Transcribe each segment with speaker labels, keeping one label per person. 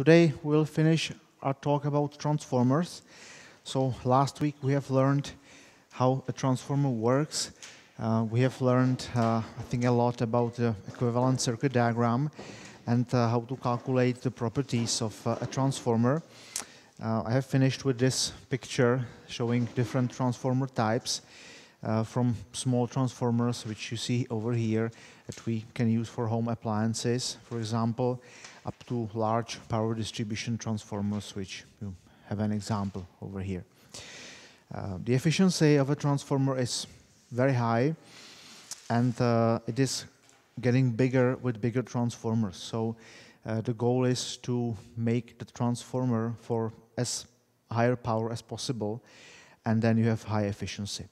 Speaker 1: today we'll finish our talk about transformers. So last week we have learned how a transformer works. Uh, we have learned, uh, I think, a lot about the equivalent circuit diagram and uh, how to calculate the properties of uh, a transformer. Uh, I have finished with this picture showing different transformer types uh, from small transformers, which you see over here, that we can use for home appliances, for example, up to large power distribution transformers, which you have an example over here. Uh, the efficiency of a transformer is very high, and uh, it is getting bigger with bigger transformers. So uh, the goal is to make the transformer for as higher power as possible, and then you have high efficiency.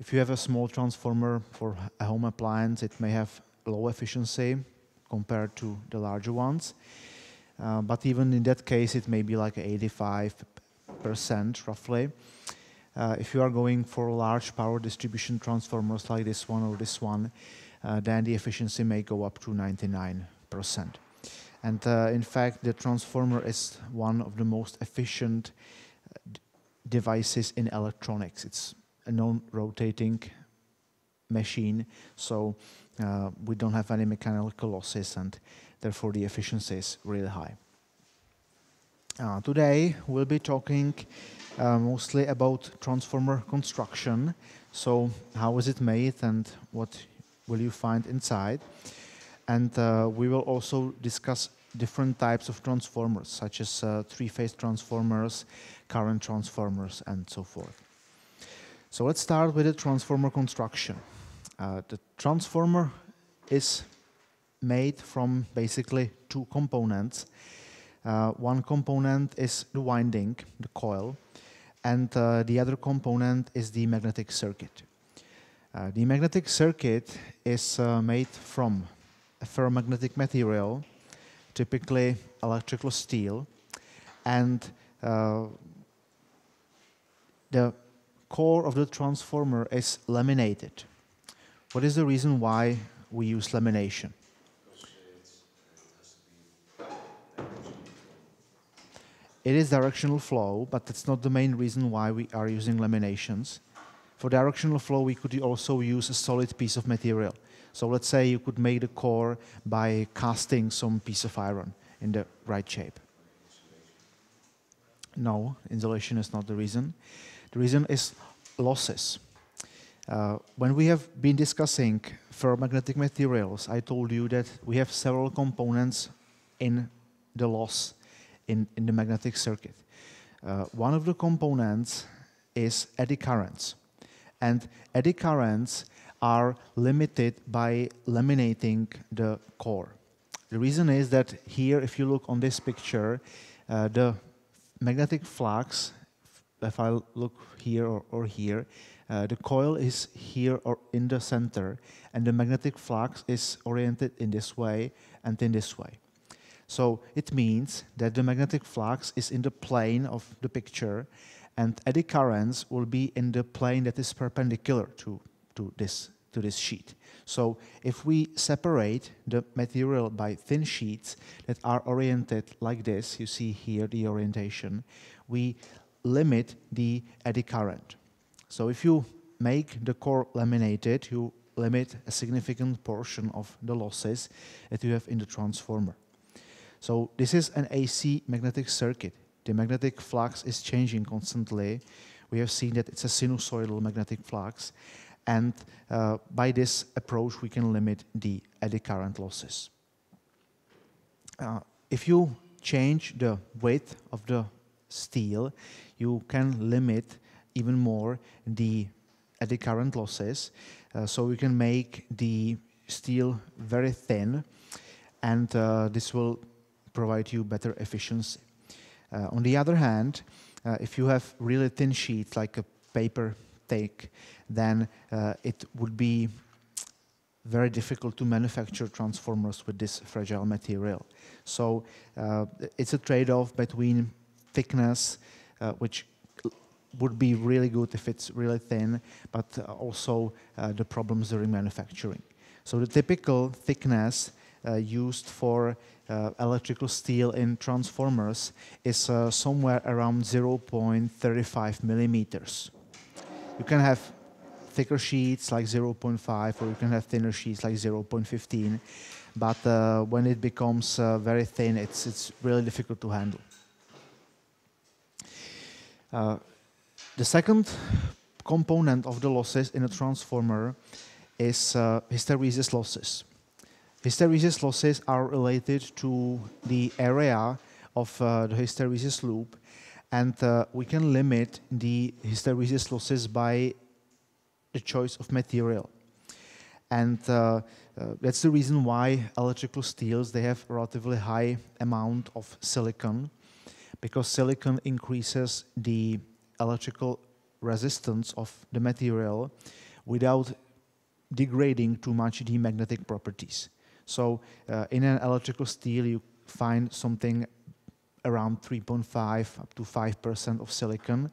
Speaker 1: If you have a small transformer for a home appliance, it may have low efficiency compared to the larger ones. Uh, but even in that case, it may be like 85% roughly. Uh, if you are going for large power distribution transformers like this one or this one, uh, then the efficiency may go up to 99%. And uh, in fact, the transformer is one of the most efficient uh, devices in electronics. It's a non-rotating machine, so we don't have any mechanical losses, and therefore the efficiency is really high. Uh, today we'll be talking uh, mostly about transformer construction. So how is it made and what will you find inside? And uh, we will also discuss different types of transformers, such as uh, three-phase transformers, current transformers, and so forth. So let's start with the transformer construction. Uh, the transformer is made from basically two components. Uh, one component is the winding, the coil, and uh, the other component is the magnetic circuit. Uh, the magnetic circuit is uh, made from a ferromagnetic material, typically electrical steel, and the core of the transformer is laminated. What is the reason why we use lamination? It is directional flow, but that's not the main reason why we are using laminations. For directional flow, we could also use a solid piece of material. So let's say you could make the core by casting some piece of iron in the right shape. No, insulation is not the reason. The reason is losses. Uh, when we have been discussing ferromagnetic materials, I told you that we have several components in the loss in, in the magnetic circuit. Uh, one of the components is eddy currents. And eddy currents are limited by laminating the core. The reason is that here, if you look on this picture, uh, the magnetic flux, if I look here or, or here, uh, the coil is here or in the center, and the magnetic flux is oriented in this way and in this way. So it means that the magnetic flux is in the plane of the picture, and eddy currents will be in the plane that is perpendicular to, to, this, to this sheet. So if we separate the material by thin sheets that are oriented like this, you see here the orientation, we limit the eddy current. So if you make the core laminated, you limit a significant portion of the losses that you have in the transformer. So this is an AC magnetic circuit. The magnetic flux is changing constantly. We have seen that it's a sinusoidal magnetic flux. And uh, by this approach, we can limit the eddy current losses. Uh, if you change the width of the steel, you can limit even more the eddy current losses. Uh, so we can make the steel very thin, and uh, this will provide you better efficiency. Uh, on the other hand, uh, if you have really thin sheets like a paper take, then uh, it would be very difficult to manufacture transformers with this fragile material. So uh, it's a trade-off between thickness, uh, which would be really good if it's really thin, but uh, also the problems during manufacturing. So the typical thickness uh, used for uh, electrical steel in transformers is uh, somewhere around 0.35 millimeters. You can have thicker sheets like 0.5 or you can have thinner sheets like 0.15 but uh, when it becomes uh, very thin it's, it's really difficult to handle. Uh, the second component of the losses in a transformer is uh, hysteresis losses. Hysteresis losses are related to the area of uh, the hysteresis loop and uh, we can limit the hysteresis losses by the choice of material. And uh, uh, that's the reason why electrical steels, they have relatively high amount of silicon because silicon increases the electrical resistance of the material without degrading too much the magnetic properties. So uh, in an electrical steel, you find something around 3.5 up to 5% of silicon.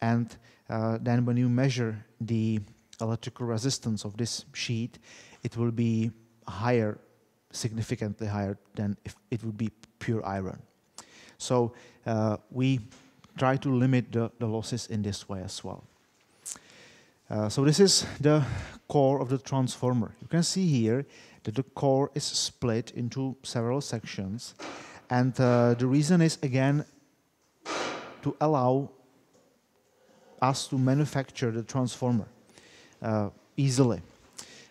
Speaker 1: And uh, then when you measure the electrical resistance of this sheet, it will be higher, significantly higher than if it would be pure iron. So uh, we try to limit the, the losses in this way as well. Uh, so this is the core of the transformer. You can see here that the core is split into several sections. And uh, the reason is, again, to allow us to manufacture the transformer uh, easily.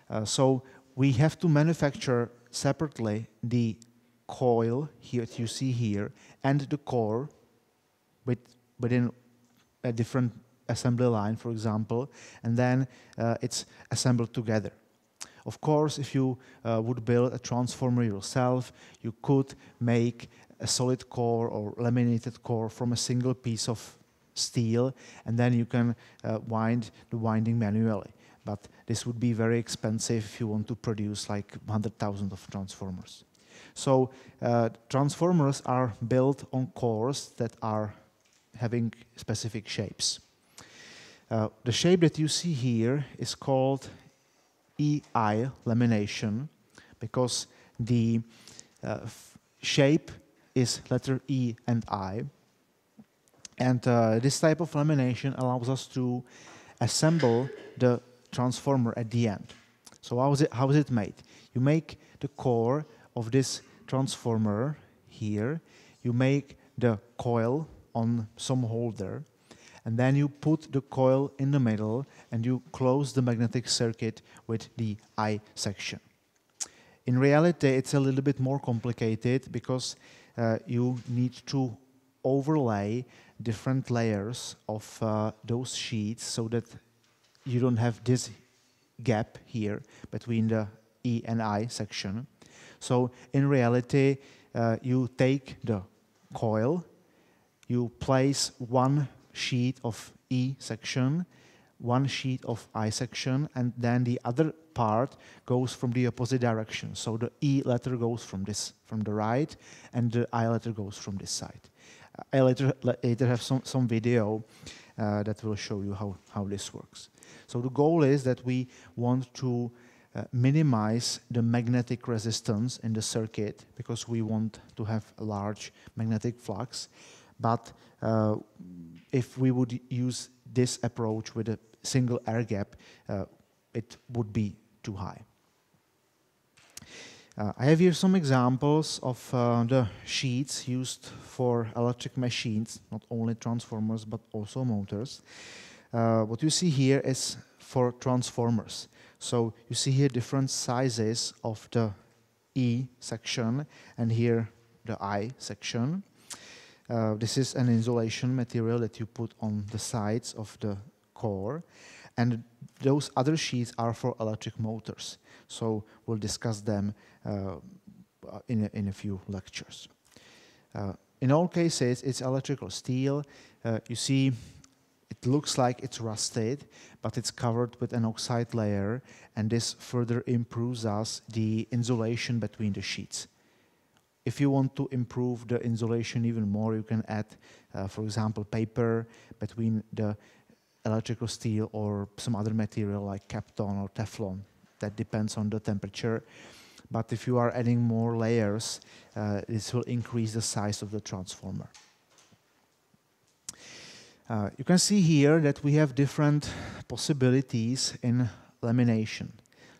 Speaker 1: Uh, so we have to manufacture separately the coil here that you see here and the core with, within a different assembly line, for example, and then uh, it's assembled together. Of course, if you uh, would build a transformer yourself, you could make a solid core or laminated core from a single piece of steel, and then you can uh, wind the winding manually. But this would be very expensive if you want to produce like 100,000 of transformers. So uh, transformers are built on cores that are having specific shapes. Uh, the shape that you see here is called EI lamination because the uh, shape is letter E and I. And uh, this type of lamination allows us to assemble the transformer at the end. So how is it, how is it made? You make the core of this transformer here, you make the coil on some holder, and then you put the coil in the middle and you close the magnetic circuit with the I section. In reality, it's a little bit more complicated because uh, you need to overlay different layers of uh, those sheets so that you don't have this gap here between the E and I section. So in reality, uh, you take the coil, you place one sheet of E section, one sheet of I section, and then the other part goes from the opposite direction. So the E letter goes from this, from the right, and the I letter goes from this side. I later, later have some, some video uh, that will show you how, how this works. So the goal is that we want to uh, minimize the magnetic resistance in the circuit because we want to have a large magnetic flux. But uh, if we would use this approach with a single air gap, uh, it would be too high. Uh, I have here some examples of uh, the sheets used for electric machines, not only transformers but also motors. Uh, what you see here is for transformers. So you see here different sizes of the E section and here the I section. Uh, this is an insulation material that you put on the sides of the core. And those other sheets are for electric motors. So we'll discuss them uh, in, a, in a few lectures. Uh, in all cases, it's electrical steel. Uh, you see it looks like it's rusted, but it's covered with an oxide layer, and this further improves us the insulation between the sheets. If you want to improve the insulation even more, you can add, uh, for example, paper between the electrical steel or some other material like Kapton or Teflon. That depends on the temperature. but if you are adding more layers, uh, this will increase the size of the transformer. Uh, you can see here that we have different possibilities in lamination.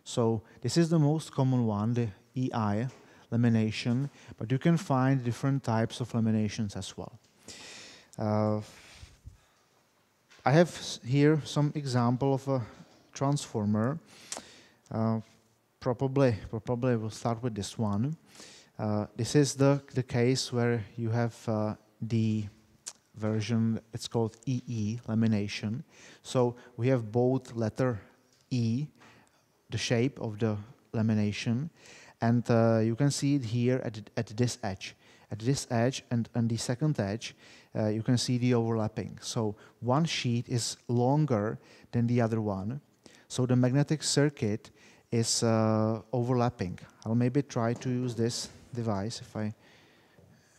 Speaker 1: So this is the most common one, the EI lamination, but you can find different types of laminations as well. Uh, I have here some example of a transformer. Uh, probably, probably we'll start with this one. Uh, this is the, the case where you have uh, the version, it's called EE lamination. So we have both letter E, the shape of the lamination, and uh, you can see it here at, at this edge. At this edge and, and the second edge, uh, you can see the overlapping. So one sheet is longer than the other one. So the magnetic circuit is uh, overlapping. I'll maybe try to use this device if I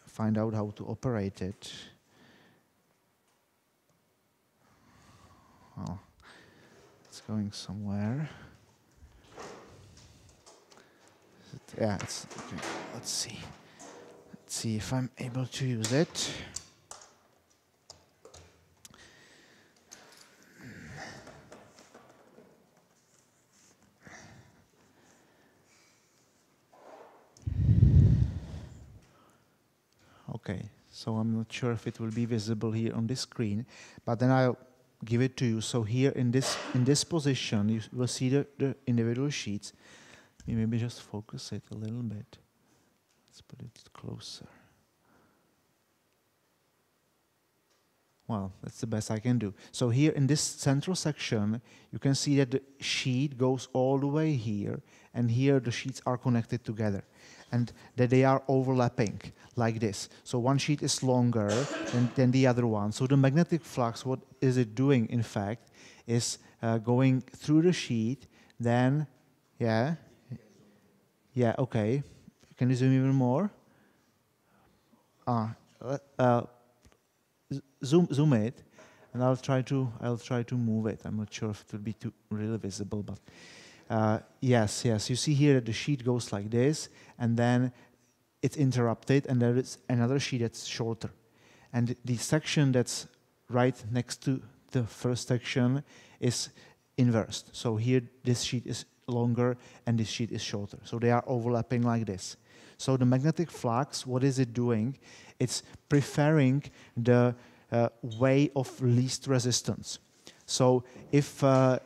Speaker 1: find out how to operate it. Oh, it's going somewhere. It, yeah, it's okay. Let's see. Let's see if I'm able to use it. Okay, so I'm not sure if it will be visible here on this screen, but then I'll give it to you. So here in this in this position, you will see the, the individual sheets. Maybe just focus it a little bit. Let's put it closer. Well, that's the best I can do. So here in this central section, you can see that the sheet goes all the way here, and here the sheets are connected together and that they are overlapping like this. So one sheet is longer than, than the other one. So the magnetic flux, what is it doing in fact, is uh, going through the sheet, then, yeah, yeah, okay. Can you zoom even more? Ah, uh, uh, zoom, zoom it, and I'll try to, I'll try to move it. I'm not sure if it will be too really visible, but uh, yes, yes. You see here that the sheet goes like this, and then it's interrupted, and there is another sheet that's shorter. And the section that's right next to the first section is inversed. So here, this sheet is longer, and this sheet is shorter. So they are overlapping like this. So the magnetic flux, what is it doing? It's preferring the uh, way of least resistance. So if uh,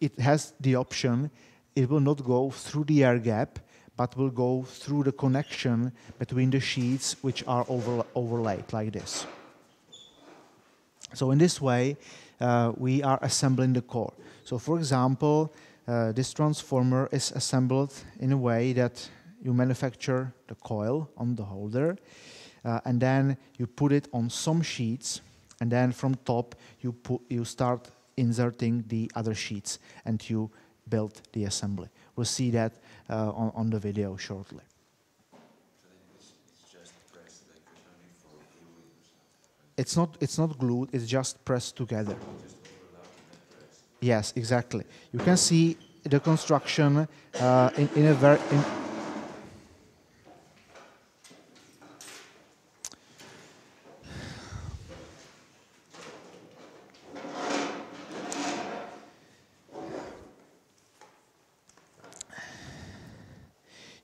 Speaker 1: it has the option, it will not go through the air gap, but will go through the connection between the sheets which are over, overlaid like this. So in this way, uh, we are assembling the core. So for example, uh, this transformer is assembled in a way that you manufacture the coil on the holder, uh, and then you put it on some sheets, and then from top you, put, you start inserting the other sheets and you build the assembly. We'll see that uh, on, on the video shortly. It's not, it's not glued, it's just pressed together. Yes, exactly. You can see the construction uh, in, in a very, in,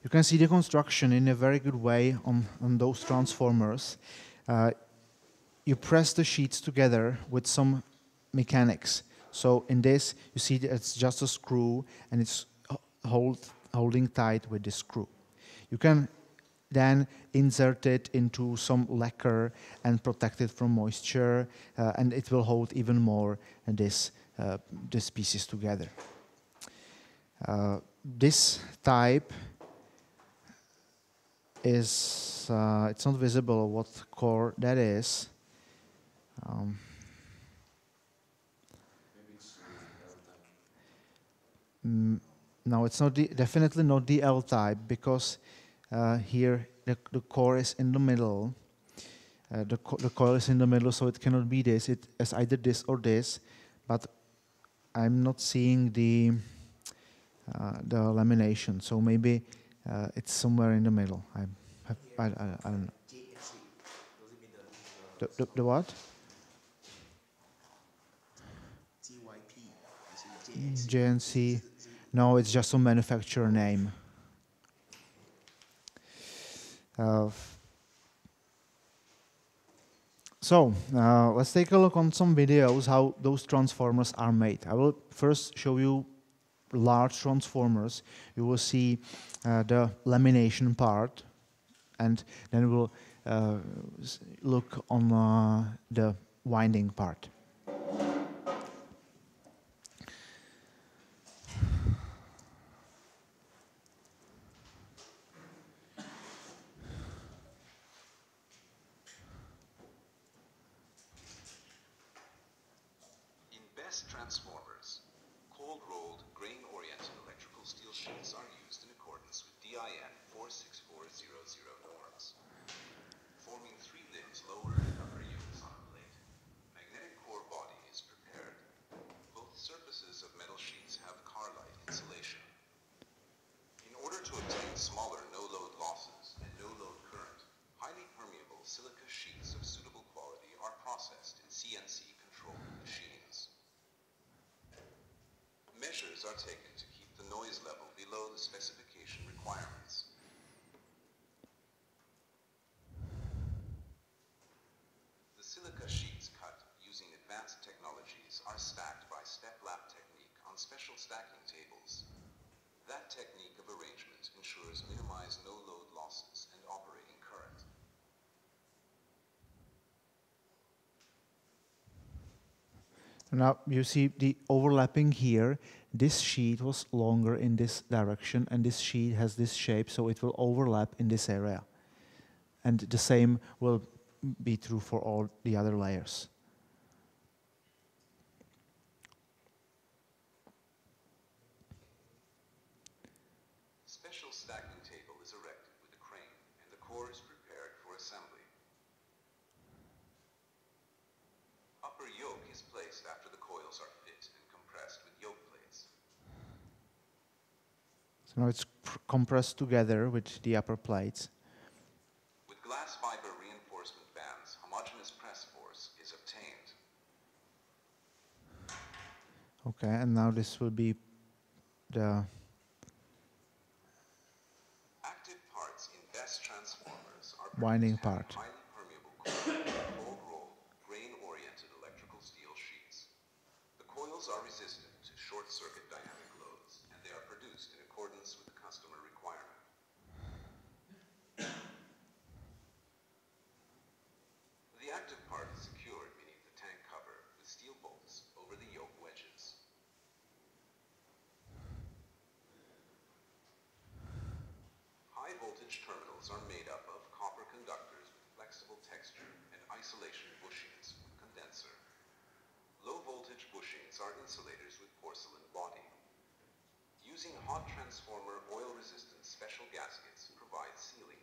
Speaker 1: You can see the construction in a very good way on, on those transformers. Uh, you press the sheets together with some mechanics. So in this, you see it's just a screw and it's hold, holding tight with the screw. You can then insert it into some lacquer and protect it from moisture, uh, and it will hold even more this, uh, this pieces together. Uh, this type is, uh, it's not visible what core that is. Um, mm, no, it's not the, definitely not the L type because uh, here the, the core is in the middle. Uh, the, co the coil is in the middle, so it cannot be this. It is either this or this, but I'm not seeing the uh, the lamination. So maybe Uh, it's somewhere in the middle. I, have, I, I, I don't know. The, the, the what? JNC. No, it's just a manufacturer name. Uh, so uh, let's take a look on some videos how those transformers are made. I will first show you large transformers. You will see uh, the lamination part, and then we'll uh, look on uh, the winding part.
Speaker 2: In best transformers, cold rolled, grain oriented electrical steel sheets are used in accordance with DIN 46400 norms. Forming three limbs lower and upper units on a plate, magnetic core body is prepared. Both surfaces of metal sheets have Carlite insulation. In order to obtain smaller no-load losses and no-load current, highly permeable silica sheets of suitable quality are processed in CNC-controlled machines. Measures are taken to keep the noise level below the specification requirements. The silica sheets cut using advanced technologies are stacked by step-lap technique on special stacking tables. That technique of arrangement ensures minimized no-load losses and operating current.
Speaker 1: Now you see the overlapping here. This sheet was longer in this direction and this sheet has this shape so it will overlap in this area. And the same will be true for all the other layers.
Speaker 2: Special stacking table is erected with a crane and the core is prepared for assembly. Upper yoke is placed after the coils are fit and compressed with yoke plates.
Speaker 1: So now it's compressed together with the upper plates.
Speaker 2: With glass fiber reinforcement bands, homogeneous press force is obtained.
Speaker 1: Okay, and now this will be the
Speaker 2: Active parts in best transformers are
Speaker 1: Winding part.
Speaker 2: having highly permeable core, cold roll, grain-oriented electrical steel sheets. The coils are resistant to short-circuit dynamic loads, and they are produced in accordance with the customer requirement. The active part is secured beneath the tank cover with steel bolts over the yoke wedges. High are made up of copper conductors with flexible texture and isolation bushings with condenser. Low voltage bushings are insulators with porcelain body. Using hot transformer oil resistant special gaskets provides sealing.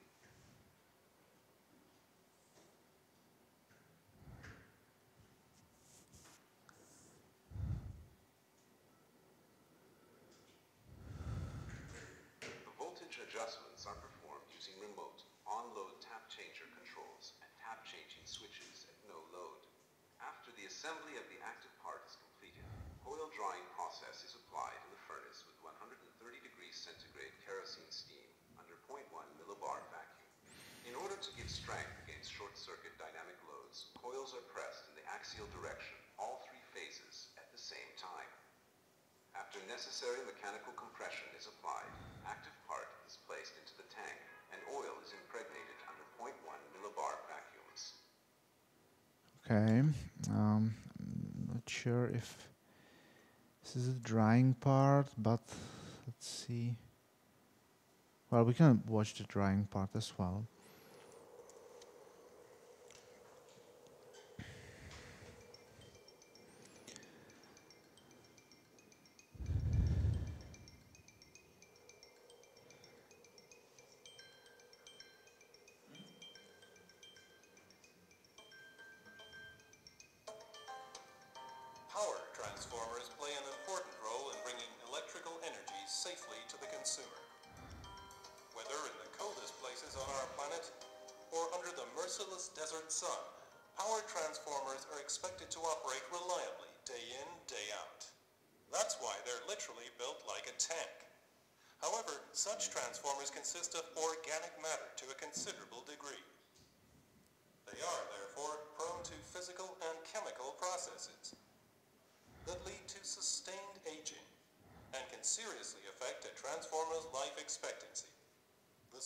Speaker 2: The voltage adjustments are performed using remote on-load tap changer controls and tap changing switches at no load. After the assembly of the active part is completed, coil drying process is applied in the furnace with 130 degrees centigrade kerosene steam under 0.1 millibar vacuum. In order to give strength against short-circuit dynamic loads, coils are pressed in the axial direction, all three phases, at the same time. After necessary mechanical compression is applied, active part is placed into the tank and oil is impregnated under 0.1 millibar vacuums.
Speaker 1: Okay, um, I'm not sure if this is a drying part, but let's see. Well, we can watch the drying part as well.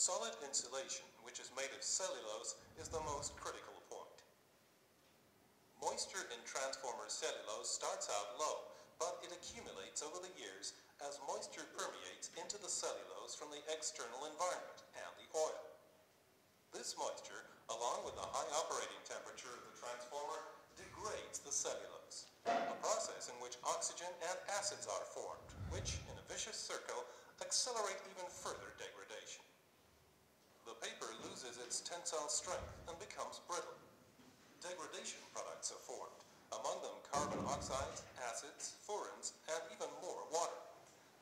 Speaker 3: Solid insulation, which is made of cellulose, is the most critical point. Moisture in transformer cellulose starts out low, but it accumulates over the years as moisture permeates into the cellulose from the external environment and the oil. This moisture, along with the high operating temperature of the transformer, degrades the cellulose, a process in which oxygen and acids are formed, which, in a vicious circle, accelerate even further degradation. Its tensile strength and becomes brittle. Degradation products are formed, among them carbon oxides, acids, furans, and even more water.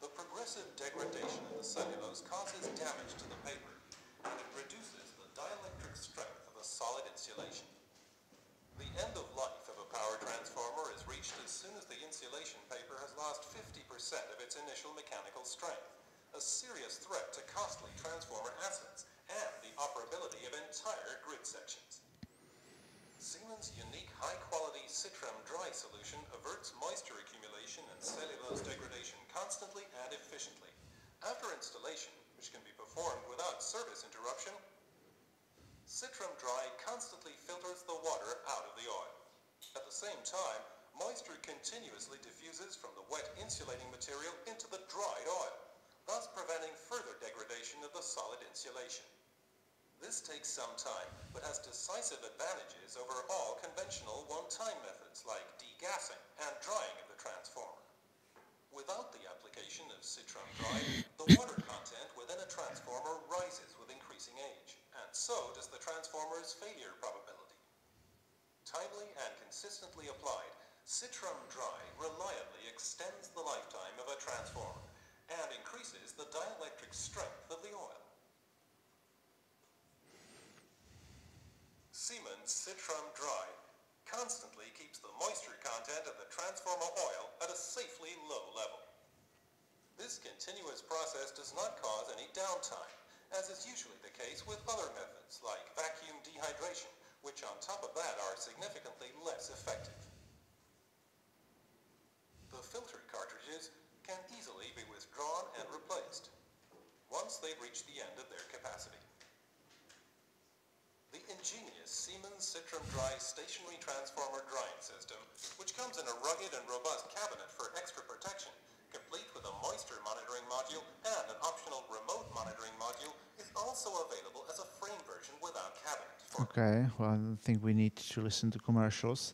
Speaker 3: The progressive degradation of the cellulose causes damage to the paper, and it reduces the dielectric strength of a solid insulation. The end of life of a power transformer is reached as soon as the insulation paper has lost 50% of its initial mechanical strength, a serious threat to costly transformer assets and the operability of entire grid sections. Siemens' unique high-quality Sitram dry solution averts moisture accumulation and cellulose degradation constantly and efficiently. After installation, which can be performed without service interruption, Sitram Dry constantly filters the water out of the oil. At the same time, moisture continuously diffuses from the wet insulating material into the dried oil, thus preventing further degradation of the solid insulation. This takes some time, but has decisive advantages over all conventional one-time methods like degassing and drying of the transformer. Without the application of Sitram Dry, the water content within a transformer rises with increasing age, and so does the transformer's failure probability. Timely and consistently applied, Sitram Dry reliably extends the lifetime of a transformer and increases the dielectric strength of the oil. Siemens Sitram Dry constantly keeps the moisture content of the transformer oil at a safely low level. This continuous process does not cause any downtime, as is usually the case with other methods like vacuum dehydration, which on top of that are significantly less effective. The filter cartridges can easily be withdrawn and replaced once they've reached the end of their capacity. Ingenious Siemens Sitram Dry stationary transformer drying system, which comes in a rugged and robust cabinet for extra protection, complete with a moisture monitoring module and an optional remote monitoring module, is also available as a frame version without cabinet.
Speaker 1: Okay, well, I don't think we need to listen to commercials,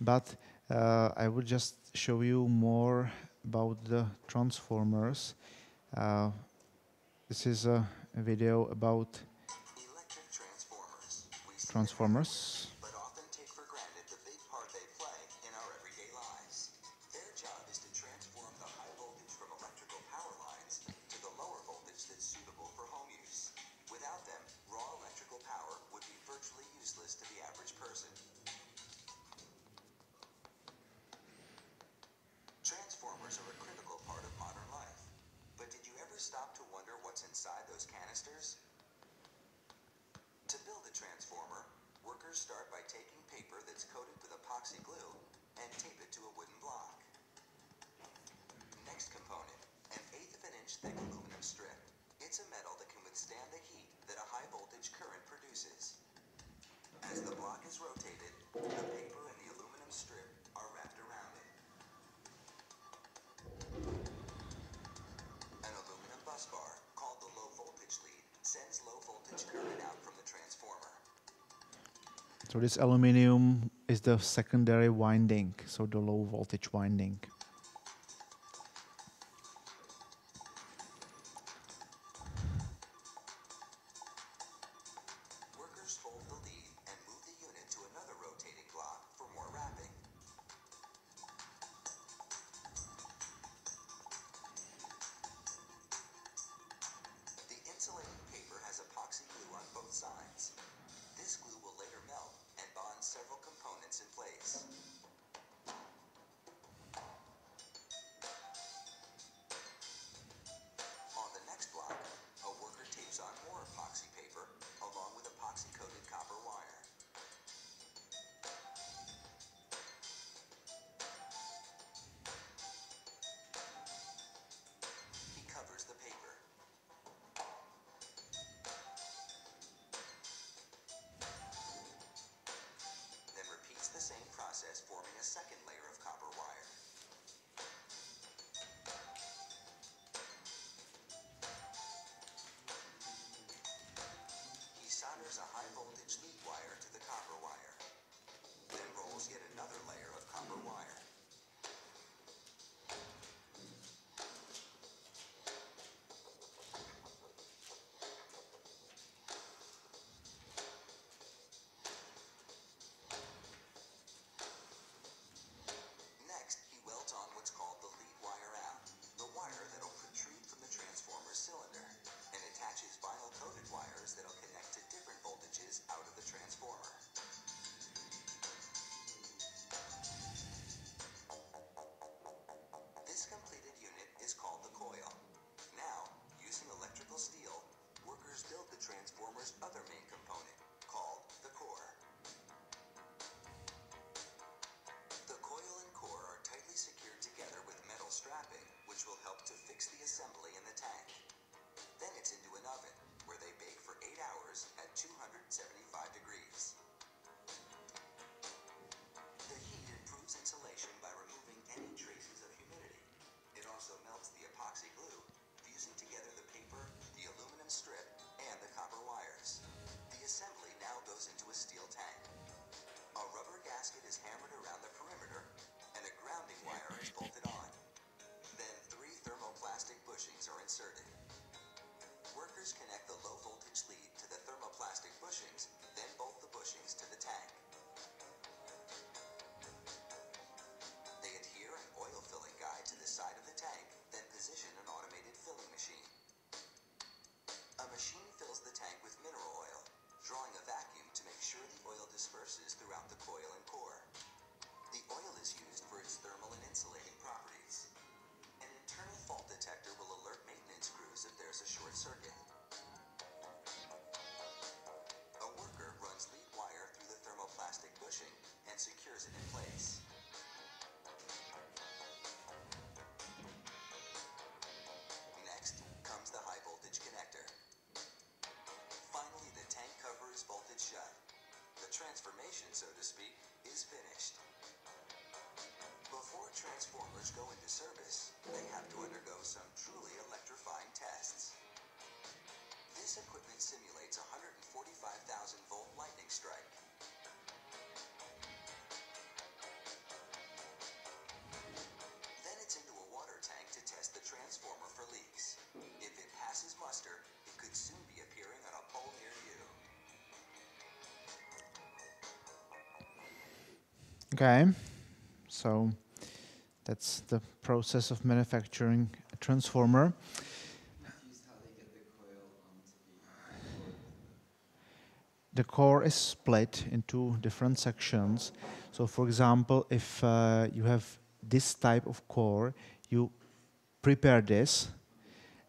Speaker 1: but uh, I will just show you more about the transformers. Uh, this is a, video about
Speaker 4: transformers.
Speaker 1: This aluminium is the secondary winding, so the low voltage winding.
Speaker 4: steel tank. A rubber gasket is hammered around the perimeter, and a grounding wire is bolted on. Then three thermoplastic bushings are inserted. Workers connect the low voltage lead transformation, so to speak, is finished. Before transformers go into service, they have to undergo some truly electrifying tests. This equipment simulates a 145,000 volt lightning strike.
Speaker 1: Okay, so that's the process of manufacturing a transformer. The core is split into different sections. So, for example, if uh, you have this type of core, you prepare this,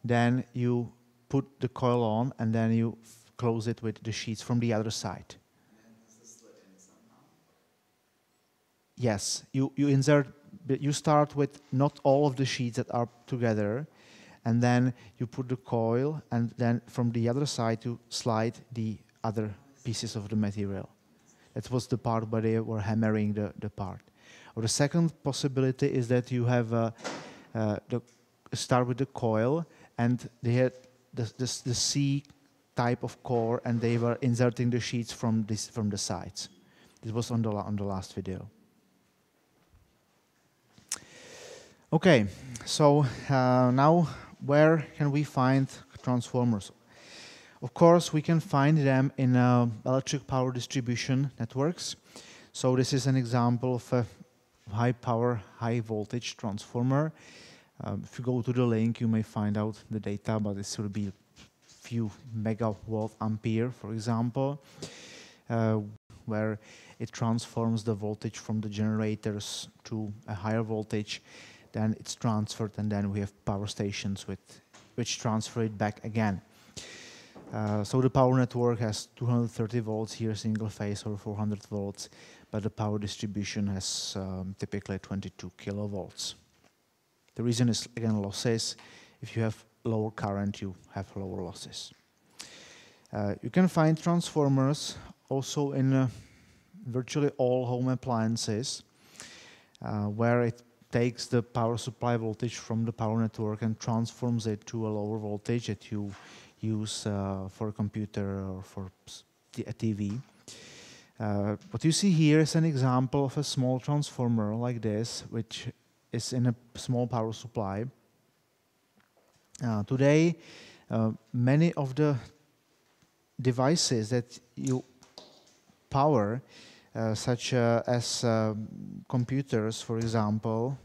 Speaker 1: then you put the coil on, and then you close it with the sheets from the other side. Yes, you, you insert, you start with not all of the sheets that are together, and then you put the coil, and then from the other side you slide the other pieces of the material. That was the part where they were hammering the, the part. Or the second possibility is that you have uh, uh, the start with the coil, and they had the, the, the C type of core, and they were inserting the sheets from this from the sides. This was on the on the last video. Okay, so uh, now where can we find transformers? Of course, we can find them in uh, electric power distribution networks. So this is an example of a high power, high voltage transformer. Um, if you go to the link, you may find out the data, but this will be few megawatt ampere, for example, uh, where it transforms the voltage from the generators to a higher voltage then it's transferred, and then we have power stations with, which transfer it back again. Uh, so the power network has 230 volts here, single phase, or 400 volts, but the power distribution has um, typically 22 kilovolts. The reason is again losses. If you have lower current, you have lower losses. Uh, you can find transformers also in uh, virtually all home appliances, uh, where it takes the power supply voltage from the power network and transforms it to a lower voltage that you use uh, for a computer or for a TV. Uh, what you see here is an example of a small transformer like this, which is in a small power supply. Uh, today, uh, many of the devices that you power such uh, as um, computers, for example,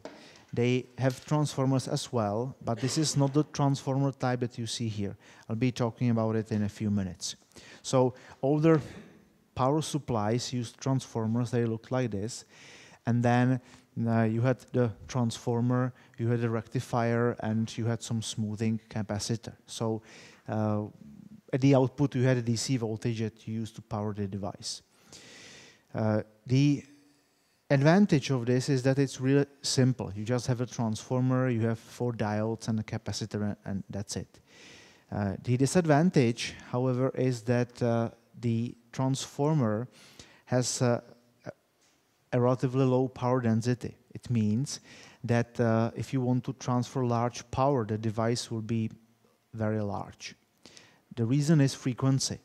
Speaker 1: they have transformers as well, but this is not the transformer type that you see here. I'll be talking about it in a few minutes. So older power supplies used transformers, they look like this, and then uh, you had the transformer, you had a rectifier, and you had some smoothing capacitor. So uh, at the output, you had a DC voltage that you used to power the device. Uh, the advantage of this is that it's really simple. You just have a transformer, you have four diodes and a capacitor, and, that's it. Uh, the disadvantage, however, is that uh, the transformer has uh, a- a relatively low power density. It means that uh, if you want to transfer large power, the device will be very large. The reason is frequency.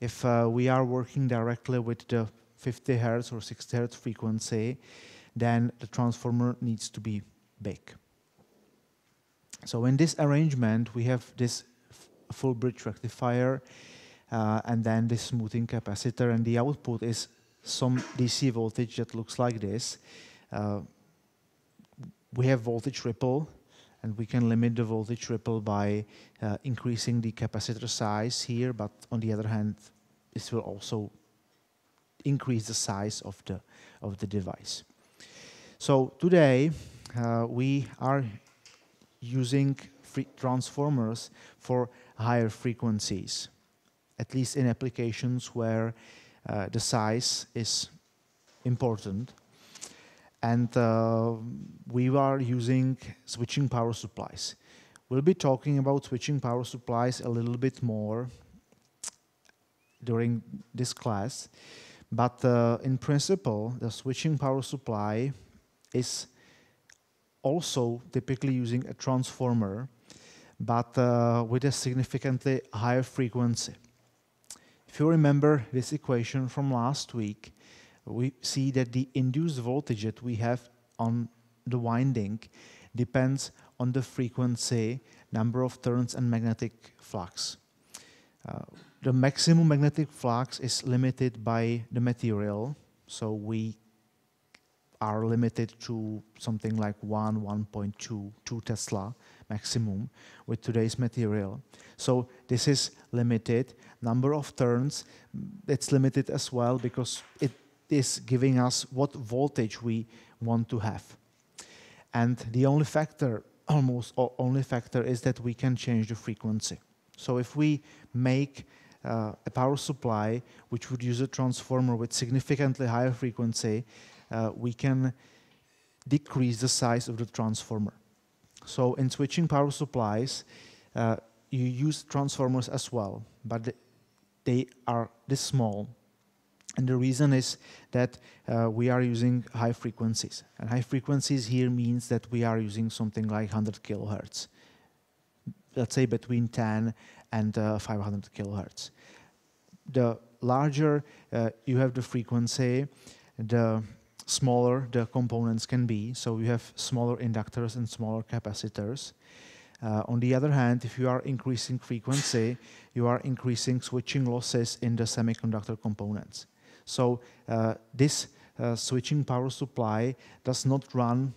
Speaker 1: If uh, we are working directly with the 50 hertz or 60 hertz frequency, then the transformer needs to be big. So in this arrangement, we have this full bridge rectifier uh, and then this smoothing capacitor, and the output is some DC voltage that looks like this. Uh, we have voltage ripple, and we can limit the voltage ripple by uh, increasing the capacitor size here, but on the other hand, this will also increase the size of the, of the device. So today, uh, we are using transformers for higher frequencies, at least in applications where uh, the size is important. And uh, we are using switching power supplies. We'll be talking about switching power supplies a little bit more during this class. But uh, in principle, the switching power supply is also typically using a transformer, but uh, with a significantly higher frequency. If you remember this equation from last week, we see that the induced voltage that we have on the winding depends on the frequency, number of turns, and magnetic flux. Uh, the maximum magnetic flux is limited by the material, so we are limited to something like 1, 1.2, 2 Tesla maximum with today's material. So this is limited. Number of turns, it's limited as well because it is giving us what voltage we want to have. And the only factor, almost only factor, is that we can change the frequency. So if we make uh, a power supply which would use a transformer with significantly higher frequency, uh, we can decrease the size of the transformer. So in switching power supplies, uh, you use transformers as well, but they are this small. And the reason is that uh, we are using high frequencies. And high frequencies here means that we are using something like 100 kilohertz. Let's say between 10 and uh, 500 kilohertz. The larger uh, you have the frequency, the smaller the components can be. So you have smaller inductors and smaller capacitors. Uh, on the other hand, if you are increasing frequency, you are increasing switching losses in the semiconductor components. So uh, this uh, switching power supply does not run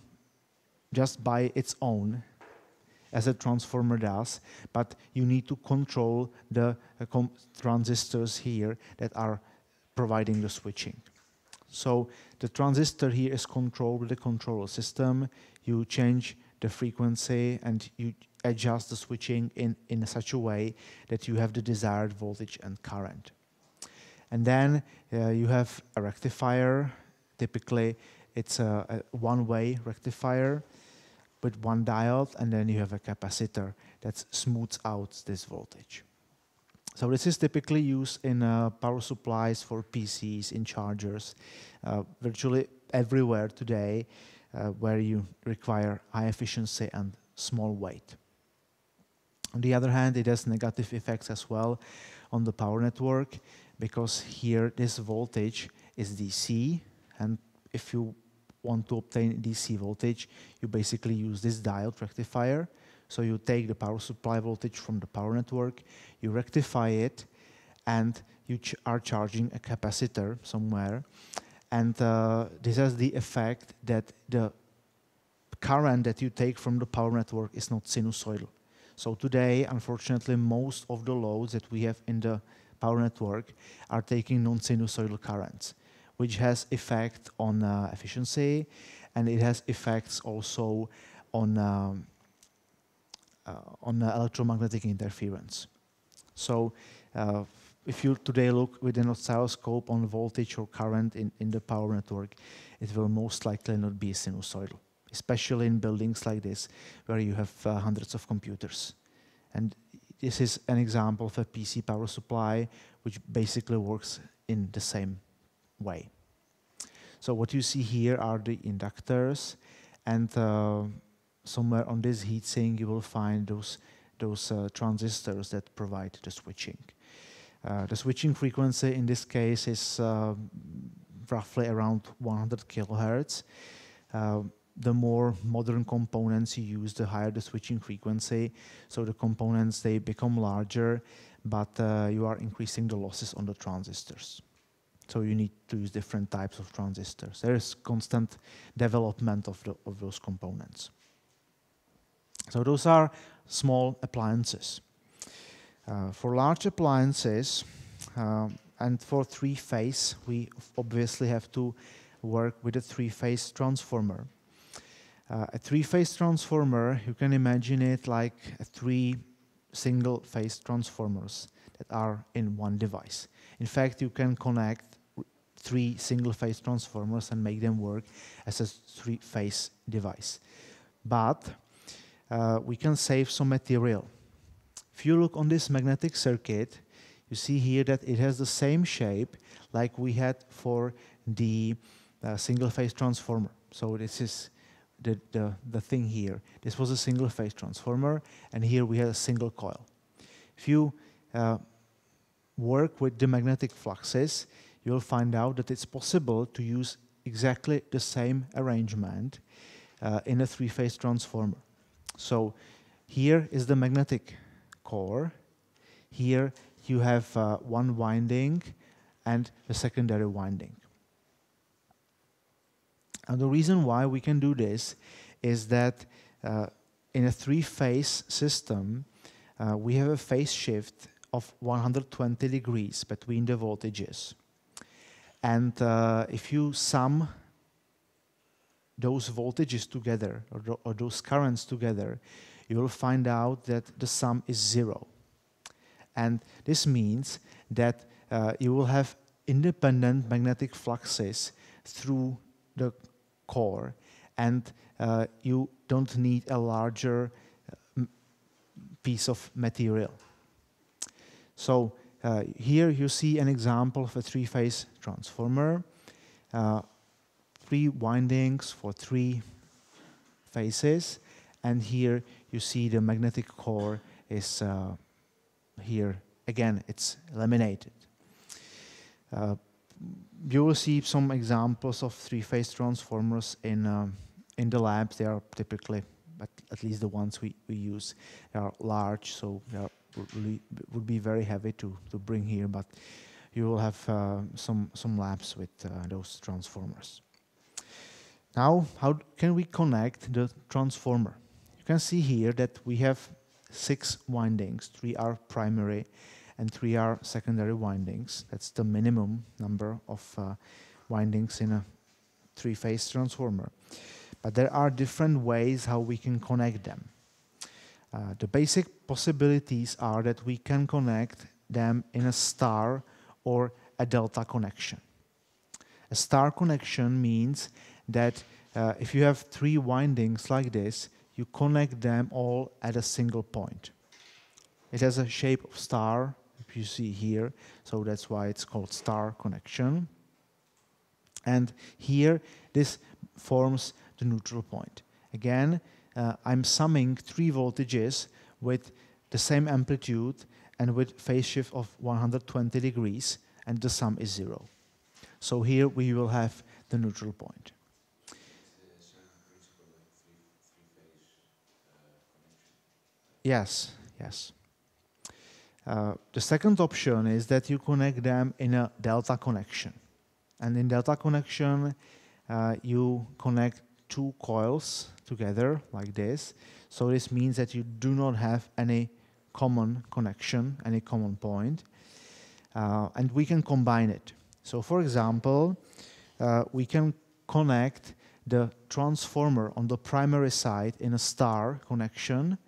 Speaker 1: just by its own as a transformer does, but you need to control the uh, transistors here that are providing the switching. So the transistor here is controlled with the controller system. You change the frequency and you adjust the switching in, in such a way that you have the desired voltage and current. And then uh, you have a rectifier. Typically, it's a, a one-way rectifier with one diode, and then you have a capacitor that smooths out this voltage. So this is typically used in uh, power supplies for PCs, in chargers, uh, virtually everywhere today uh, where you require high efficiency and small weight. On the other hand, it has negative effects as well on the power network because here this voltage is DC and if you want to obtain DC voltage, you basically use this diode rectifier. So you take the power supply voltage from the power network, you rectify it, and you ch are charging a capacitor somewhere. And uh, this has the effect that the current that you take from the power network is not sinusoidal. So today, unfortunately, most of the loads that we have in the power network are taking non-sinusoidal currents which has effect on uh, efficiency, and it has effects also on um, uh, on uh, electromagnetic interference. So uh, if you today look with an oscilloscope on voltage or current in, in the power network, it will most likely not be sinusoidal, especially in buildings like this where you have uh, hundreds of computers. And this is an example of a PC power supply which basically works in the same way. So what you see here are the inductors, and uh, somewhere on this heatsink you will find those, those uh, transistors that provide the switching. Uh, the switching frequency in this case is uh, roughly around 100 kilohertz. Uh, the more modern components you use, the higher the switching frequency. So the components, they become larger, but uh, you are increasing the losses on the transistors. So you need to use different types of transistors. There is constant development of, the, of those components. So those are small appliances. Uh, for large appliances um, and for three-phase, we obviously have to work with a three-phase transformer. Uh, a three-phase transformer, you can imagine it like three single-phase transformers that are in one device. In fact, you can connect three single-phase transformers and make them work as a three-phase device. But uh, we can save some material. If you look on this magnetic circuit, you see here that it has the same shape like we had for the uh, single-phase transformer. So this is the, the, the thing here. This was a single-phase transformer, and here we had a single coil. If you uh, work with the magnetic fluxes, you'll find out that it's possible to use exactly the same arrangement uh, in a three-phase transformer. So here is the magnetic core. Here you have uh, one winding and a secondary winding. And the reason why we can do this is that uh, in a three-phase system, uh, we have a phase shift of 120 degrees between the voltages. And uh, if you sum those voltages together or, or, those currents together, you will find out that the sum is zero. And this means that uh, you will have independent magnetic fluxes through the core and uh, you don't need a larger uh, piece of material. So uh, here you see an example of a three-phase transformer. Uh, three windings for three phases. And here you see the magnetic core is uh, here. Again, it's laminated. Uh, you will see some examples of three-phase transformers in, um, in the lab. They are typically, at, at least the ones we, we use, they are large, so they are would be very heavy to, to bring here, but you will have uh, some, some labs with uh, those transformers. Now, how can we connect the transformer? You can see here that we have six windings. Three are primary and three are secondary windings. That's the minimum number of uh, windings in a three-phase transformer. But there are different ways how we can connect them. Uh, the basic possibilities are that we can connect them in a star or a delta connection. A star connection means that uh, if you have three windings like this, you connect them all at a single point. It has a shape of star, if you see here, so that's why it's called star connection. And here, this forms the neutral point. Again, uh, I'm summing three voltages with the same amplitude and with phase shift of 120 degrees, and the sum is zero. So here we will have the neutral point. Yes, yes. Uh, the second option is that you connect them in a delta connection. And in delta connection, uh, you connect two coils together like this. So this means that you do not have any common connection, any common point. Uh, and we can combine it. So for example, uh, we can connect the transformer on the primary side in a star connection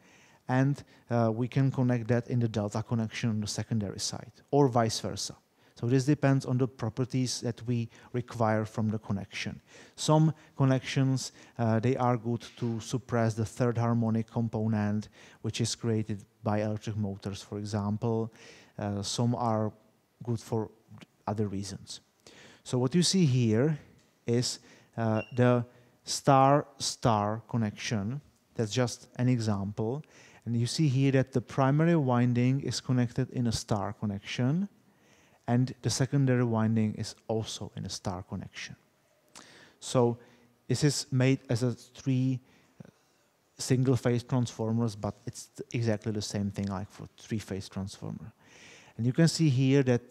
Speaker 1: and uh, we can connect that in the delta connection on the secondary side, or vice versa. So this depends on the properties that we require from the connection. Some connections, uh, they are good to suppress the third harmonic component, which is created by electric motors, for example. Uh, some are good for other reasons. So what you see here is uh, the star-star connection. That's just an example. And you see here that the primary winding is connected in a star connection, and the secondary winding is also in a star connection. So this is made as a three uh, single phase transformers, but it's exactly the same thing like for three phase transformer. And you can see here that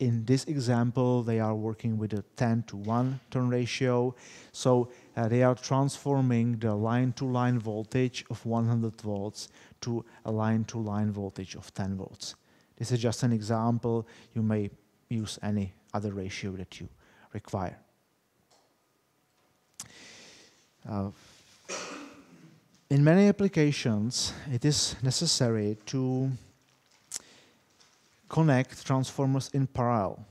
Speaker 1: in this example, they are working with a 10 to 1 turn ratio. So uh, they are transforming the line-to-line -line voltage of 100 volts to a line-to-line -line voltage of 10 volts. This is just an example. You may use any other ratio that you require. Uh, in many applications, it is necessary to connect transformers in parallel.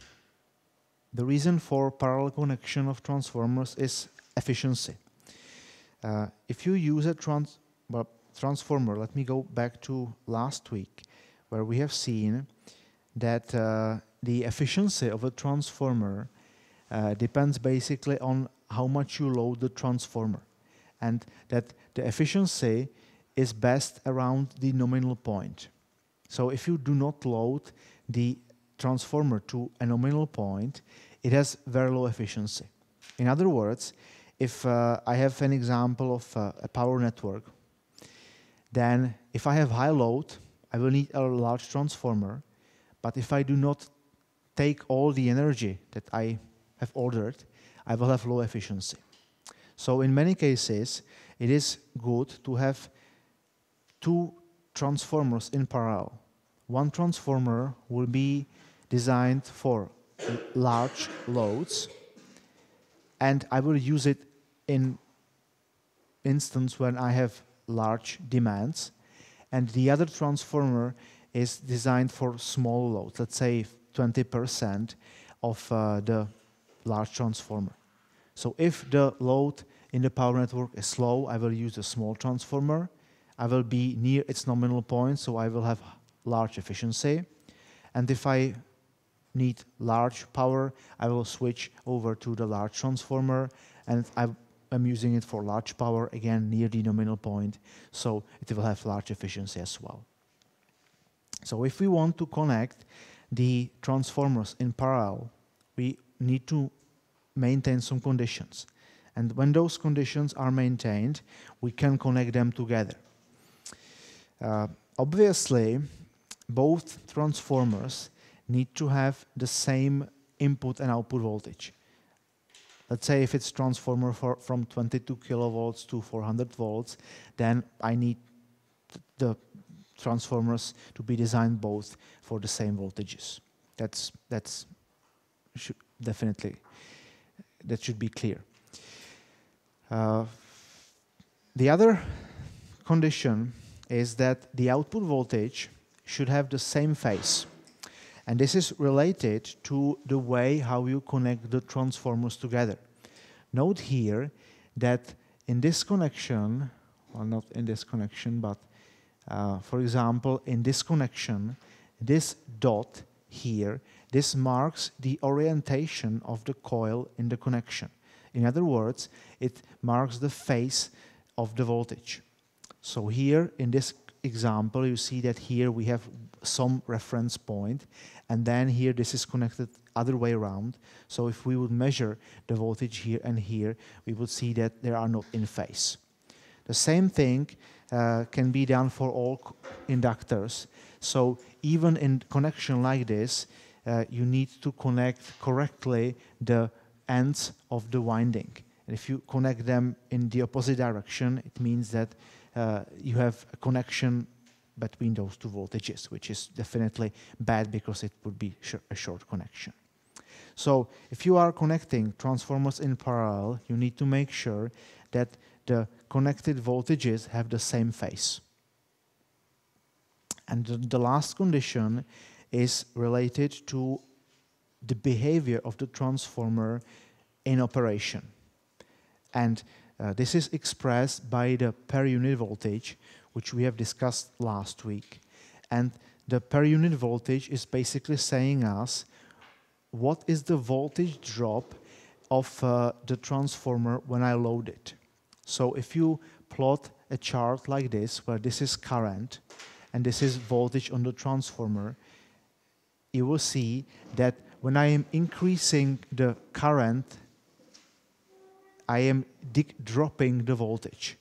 Speaker 1: The reason for parallel connection of transformers is efficiency. Uh, if you use a trans well, transformer, let me go back to last week, where we have seen that uh, the efficiency of a transformer uh, depends basically on how much you load the transformer, and that the efficiency is best around the nominal point. So if you do not load the transformer to a nominal point, it has very low efficiency. In other words, if uh, I have an example of uh, a power network, then if I have high load, I will need a large transformer. But if I do not take all the energy that I have ordered, I will have low efficiency. So in many cases, it is good to have two transformers in parallel. One transformer will be designed for large loads and I will use it in instance when I have large demands and the other transformer is designed for small loads, let's say 20% of uh, the large transformer. So if the load in the power network is slow, I will use a small transformer. I will be near its nominal point, so I will have large efficiency. And if I need large power, I will switch over to the large transformer and I am using it for large power, again, near the nominal point, so it will have large efficiency as well. So if we want to connect the transformers in parallel, we need to maintain some conditions. And when those conditions are maintained, we can connect them together. Uh, obviously, both transformers need to have the same input and output voltage. Let's say if it's transformer for, from 22 kilovolts to 400 volts, then I need the transformers to be designed both for the same voltages. That's that's should definitely that should be clear. Uh, the other condition is that the output voltage should have the same phase. And this is related to the way how you connect the transformers together. Note here that in this connection, well not in this connection, but uh, for example, in this connection, this dot here, this marks the orientation of the coil in the connection. In other words, it marks the phase of the voltage. So here in this example, you see that here we have some reference point, and then here this is connected other way around. So if we would measure the voltage here and here, we would see that they are not in phase. The same thing uh, can be done for all inductors. So even in connection like this, uh, you need to connect correctly the ends of the winding. And if you connect them in the opposite direction, it means that uh, you have a connection between those two voltages, which is definitely bad because it would be sh a short connection. So if you are connecting transformers in parallel, you need to make sure that the connected voltages have the same phase. And the, last condition is related to the behavior of the transformer in operation. And uh, this is expressed by the per unit voltage, which we have discussed last week. And the per unit voltage is basically saying us what is the voltage drop of uh, the transformer when I load it. So if you plot a chart like this, where this is current and this is voltage on the transformer, you will see that when I am increasing the current, I am dropping the voltage.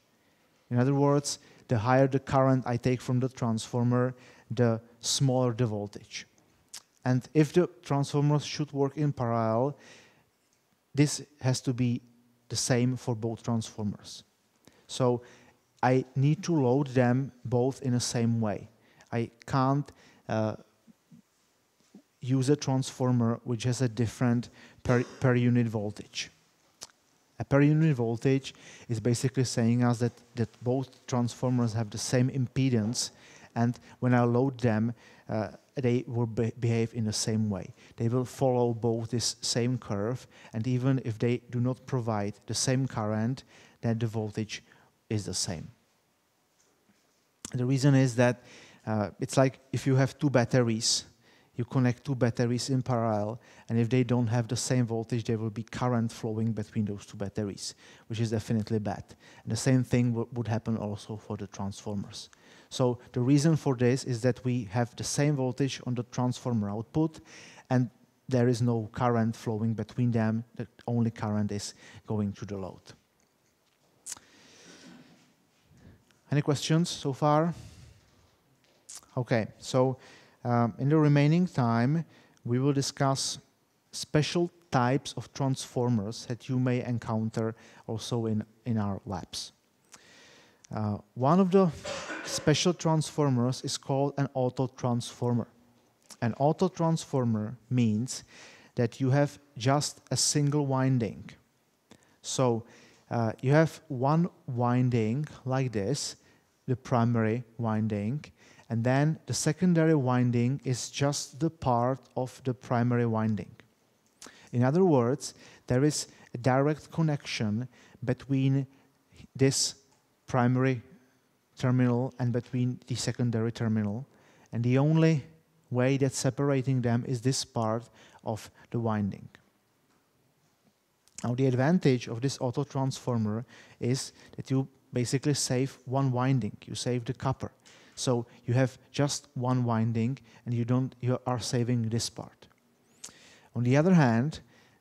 Speaker 1: In other words, the higher the current I take from the transformer, the smaller the voltage. And if the transformers should work in parallel, this has to be the same for both transformers. So I need to load them both in the same way. I can't uh, use a transformer which has a different per, per unit voltage. A per unit voltage is basically saying us that, that both transformers have the same impedance and when I load them, uh, they will be behave in the same way. They will follow both this same curve and even if they do not provide the same current, then the voltage is the same. The reason is that uh, it's like if you have two batteries you connect two batteries in parallel, and if they don't have the same voltage, there will be current flowing between those two batteries, which is definitely bad. And the same thing would happen also for the transformers. So the reason for this is that we have the same voltage on the transformer output, and there is no current flowing between them, the only current is going to the load. Any questions so far? Okay, so um, in the remaining time, we will discuss special types of transformers that you may encounter also in, in our labs. Uh, one of the special transformers is called an autotransformer. An autotransformer means that you have just a single winding. So uh, you have one winding like this, the primary winding, and then the secondary winding is just the part of the primary winding. In other words, there is a direct connection between this primary terminal and between the secondary terminal. And the only way that's separating them is this part of the winding. Now the advantage of this auto transformer is that you basically save one winding, you save the copper. So you have just one winding and you, don't, you are saving this part. On the other hand,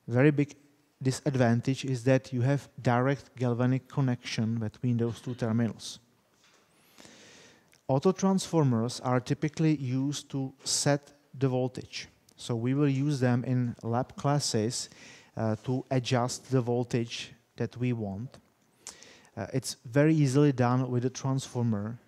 Speaker 1: very big disadvantage is that you have direct galvanic connection between those two terminals. Auto transformers are typically used to set the voltage. So we will use them in lab classes uh, to adjust the voltage that we want. Uh, it's very easily done with a transformer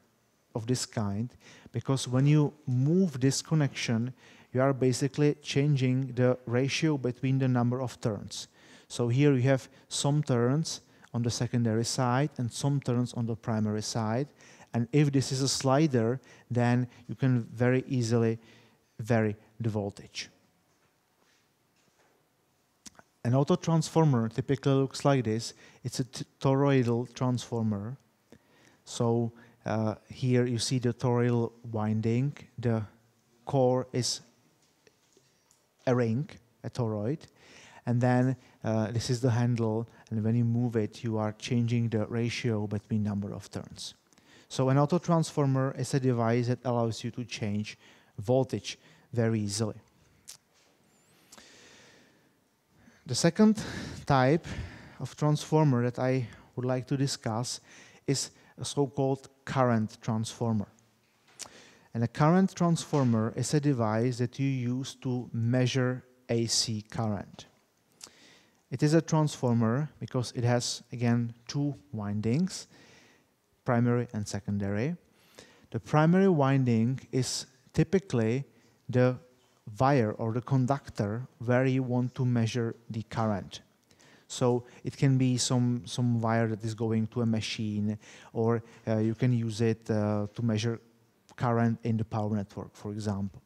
Speaker 1: of this kind because when you move this connection, you are basically changing the ratio between the number of turns. So here you have some turns on the secondary side and some turns on the primary side. And if this is a slider, then you can very easily vary the voltage. An auto transformer typically looks like this. It's a toroidal transformer. So uh, here you see the toroidal winding. The core is a ring, a toroid. And then uh, this is the handle, and when you move it, you are changing the ratio between number of turns. So an auto transformer is a device that allows you to change voltage very easily. The second type of transformer that I would like to discuss is a so-called current transformer. And a current transformer is a device that you use to measure AC current. It is a transformer because it has, again, two windings, primary and secondary. The primary winding is typically the wire or the conductor where you want to measure the current. So it can be some, some wire that is going to a machine, or uh, you can use it uh, to measure current in the power network, for example.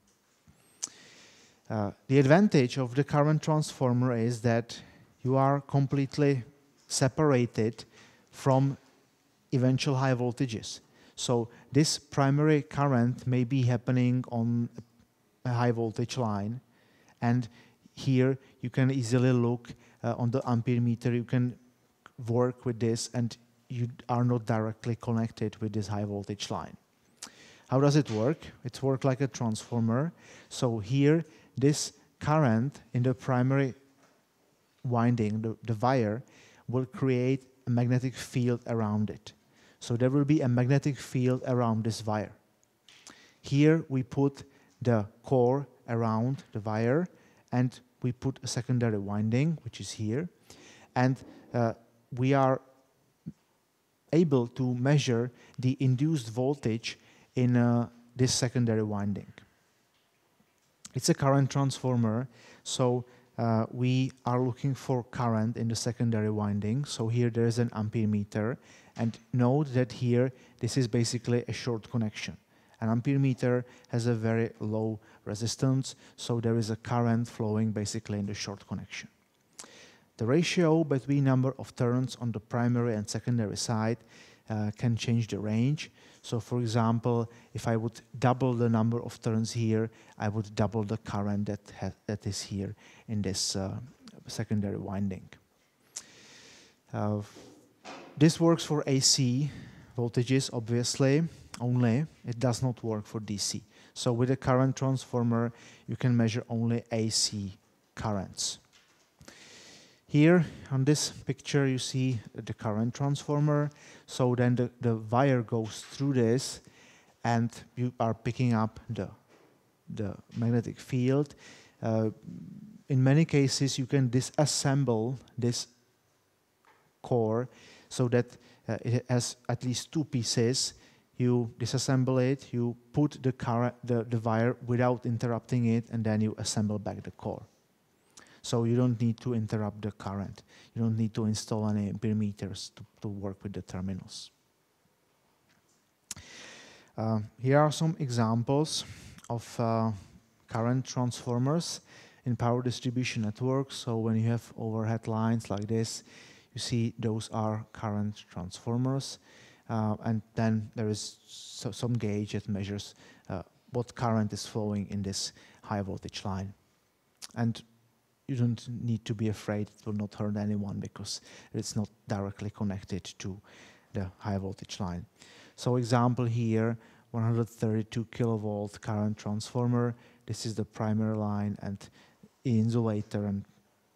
Speaker 1: Uh, the advantage of the current transformer is that you are completely separated from eventual high voltages. So this primary current may be happening on a high voltage line, and here you can easily look uh, on the ampere meter, you can work with this and you are not directly connected with this high voltage line. How does it work? It works like a transformer. So here, this current in the primary winding, the, the wire, will create a magnetic field around it. So there will be a magnetic field around this wire. Here we put the core around the wire and we put a secondary winding, which is here. And uh, we are able to measure the induced voltage in uh, this secondary winding. It's a current transformer, so uh, we are looking for current in the secondary winding. So here there is an ampere meter, and note that here this is basically a short connection. An ampere meter has a very low resistance, so there is a current flowing basically in the short connection. The ratio between number of turns on the primary and secondary side uh, can change the range. So for example, if I would double the number of turns here, I would double the current that, that is here in this uh, secondary winding. Uh, this works for AC voltages, obviously, only. It does not work for DC. So with a current transformer, you can measure only AC currents. Here on this picture you see the current transformer. So then the, the wire goes through this and you are picking up the, the magnetic field. Uh, in many cases you can disassemble this core so that uh, it has at least two pieces. You disassemble it, you put the, the, the wire without interrupting it, and then you assemble back the core. So you don't need to interrupt the current. You don't need to install any ampere meters to, to work with the terminals. Uh, here are some examples of uh, current transformers in power distribution networks. So when you have overhead lines like this, you see those are current transformers. Uh, and then there is so some gauge that measures uh, what current is flowing in this high voltage line. And you don't need to be afraid it will not hurt anyone because it's not directly connected to the high voltage line. So example here, 132 kilovolt current transformer. This is the primary line and insulator and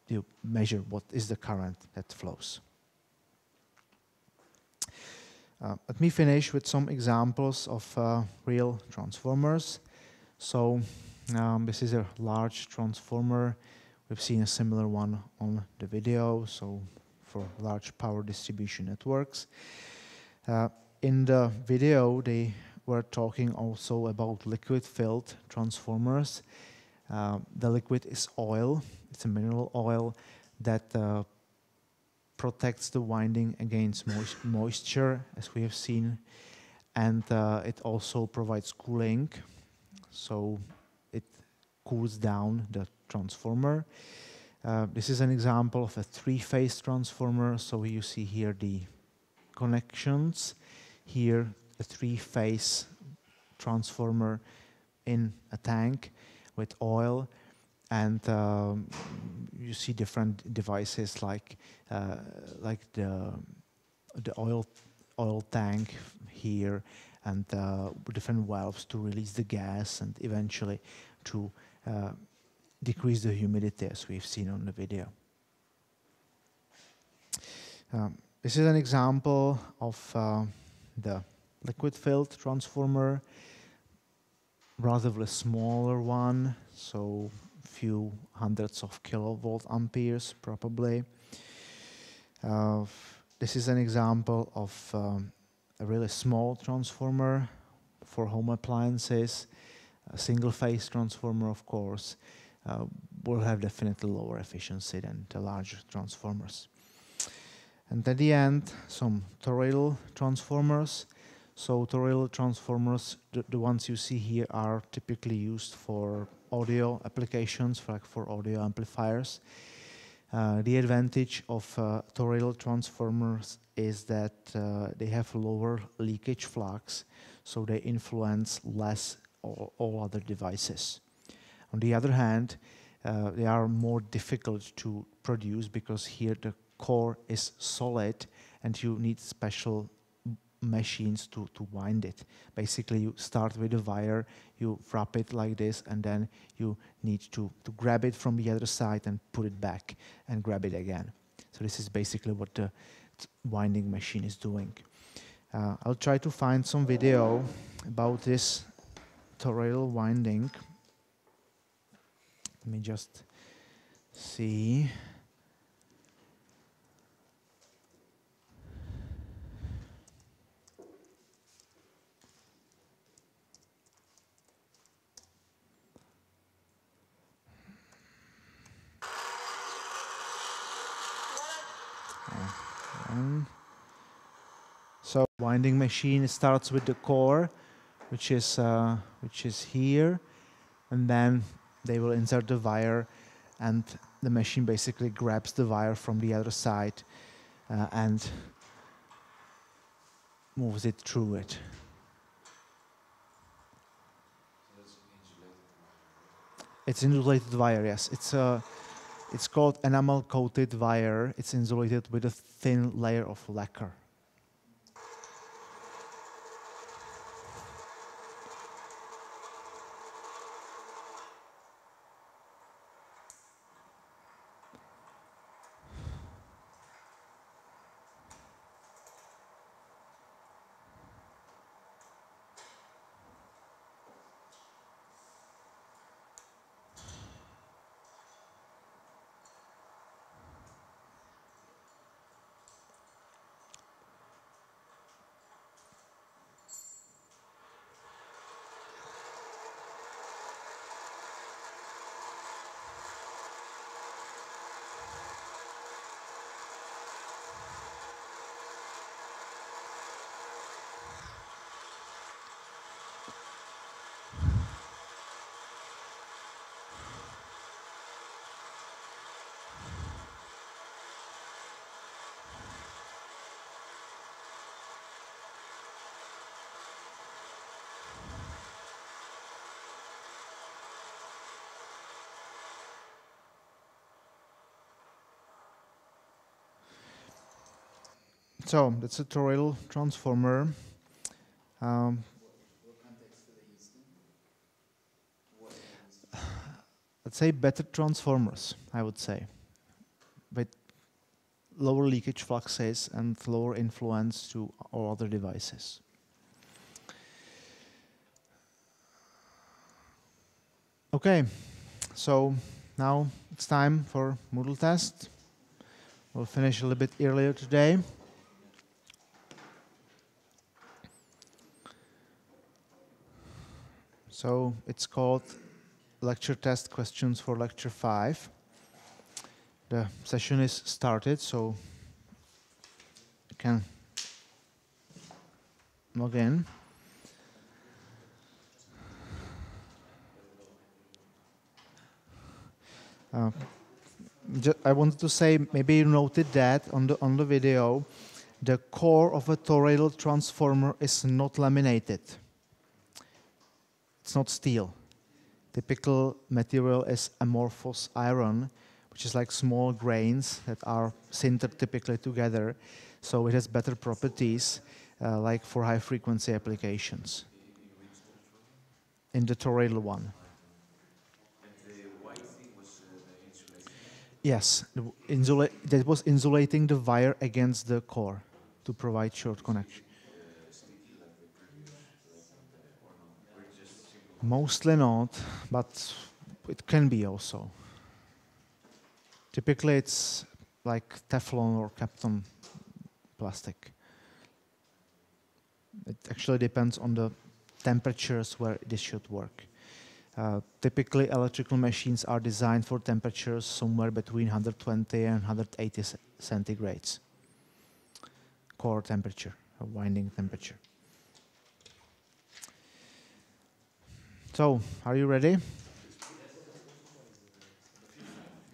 Speaker 1: you measure what is the current that flows. Uh, let me finish with some examples of uh, real transformers. So um, this is a large transformer We've seen a similar one on the video, so for large power distribution networks. Uh, in the video, they were talking also about liquid-filled transformers. Uh, the liquid is oil. It's a mineral oil that uh, protects the winding against moisture, as we have seen, and uh, it also provides cooling. So cools down the transformer. Uh, this is an example of a three-phase transformer. So you see here the connections. Here, a three-phase transformer in a tank with oil. And um, you see different devices like uh, like the the oil oil tank here and uh, different valves to release the gas and eventually to uh, decrease the humidity as we've seen on the video. Um, this is an example of uh, the liquid-filled transformer, relatively smaller one, so few hundreds of kilovolt amperes probably. Uh, this is an example of um, a really small transformer for home appliances, a single phase transformer of course, uh, will have definitely lower efficiency than the large transformers. And at the end, some toroidal transformers. So toroidal transformers, the, the, ones you see here are typically used for audio applications, like for audio amplifiers. Uh, the advantage of uh, toroidal transformers is that uh, they have lower leakage flux, so they influence less all, all other devices. On the other hand, uh, they are more difficult to produce because here the core is solid and you need special machines to, to wind it. Basically, you start with a wire, you wrap it like this, and then you need to, to grab it from the other side and put it back and grab it again. So this is basically what the winding machine is doing. Uh, I'll try to find some video about this toroidal winding. Let me just see. Ah, so winding machine starts with the core, which is uh, which is here, and then they will insert the wire, and the machine basically grabs the wire from the other side uh, and moves it through it. It's insulated wire, yes. It's a, it's called enamel coated wire. It's insulated with a thin layer of lacquer. So that's a toroidal transformer. Um, let's say better transformers, I would say, with lower leakage fluxes and lower influence to all other devices. Okay, so now it's time for Moodle test. We'll finish a little bit earlier today. So it's called lecture test questions for lecture five. The session is started, so you can log in. Uh, I wanted to say, maybe you noted that on the on the video, the core of a toroidal transformer is not laminated. It's not steel. Typical material is amorphous iron, which is like small grains that are sintered typically together. So it has better properties, uh, like for high frequency applications. In the toroidal one. Yes, that was insulating the wire against the core to provide short connection. Mostly not, but it can be also. Typically, it's like Teflon or Kapton plastic. It actually depends on the temperatures where this should work. Uh, typically, electrical machines are designed for temperatures somewhere between 120 and 180 centigrades. Core temperature, or winding temperature. So, are you ready?